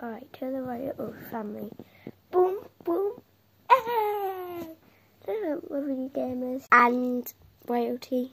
Alright, to the royal oh, family. Boom, boom, eh! hey! Hello, lovely gamers and royalty.